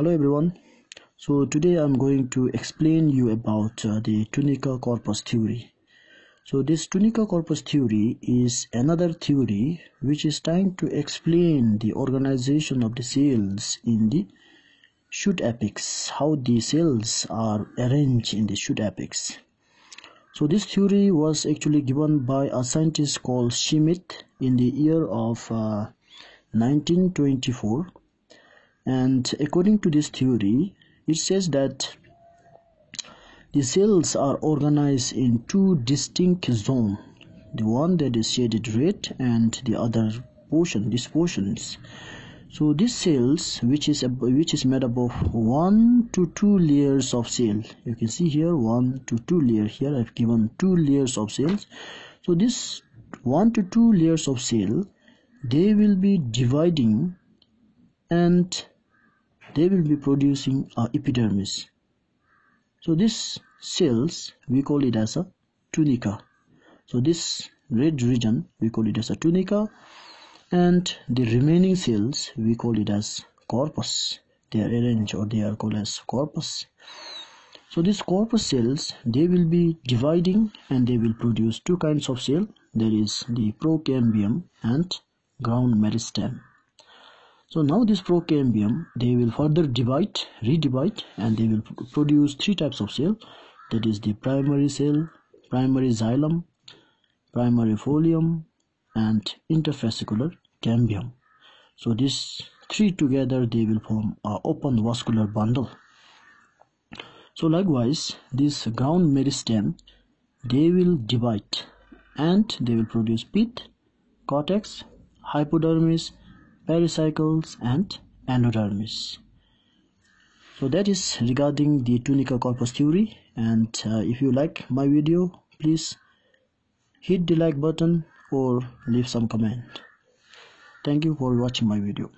hello everyone. So today i'm going to explain you about uh, the tunica corpus theory. So this tunica corpus theory is another theory which is trying to explain the organization of the cells in the shoot apex how the cells are arranged in the shoot apex. So this theory was actually given by a scientist called schmidt in the year of uh, 1924 and according to this theory it says that the cells are organized in two distinct zones the one that is shaded red and the other portion these portions. So these cells which is which is made up of one to two layers of cell you can see here one to two layer here i've given two layers of cells. So this one to two layers of cell they will be dividing and they will be producing a epidermis. So this cells we call it as a tunica. So this red region we call it as a tunica. And the remaining cells we call it as corpus. They are arranged or they are called as corpus. So these corpus cells they will be dividing and they will produce two kinds of cell. There is the procambium and ground meristem so now this procambium they will further divide redivide and they will produce three types of cell. That is the primary cell primary xylem primary phloem and interfascicular cambium. So these three together they will form a open vascular bundle. So likewise this ground meristem they will divide and they will produce pith cortex hypodermis pericycles and endodermis so that is regarding the tunica corpus theory. And uh, if you like my video please hit the like button or leave some comment. Thank you for watching my video